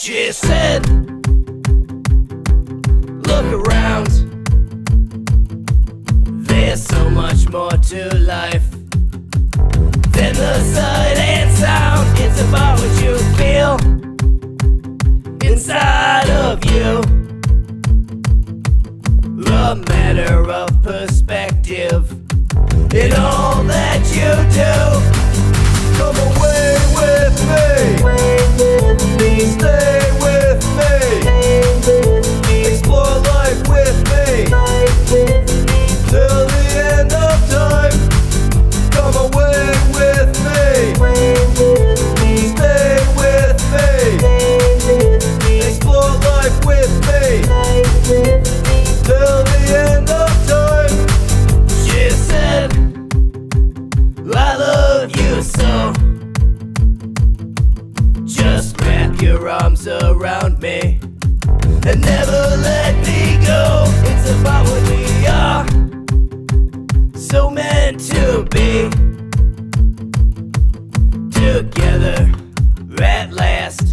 She said, Look around. There's so much more to life than the sight and sound. It's about what you feel inside of you. A matter of perspective in all that you do. Come away your arms around me and never let me go. It's about what we are, so meant to be. Together at last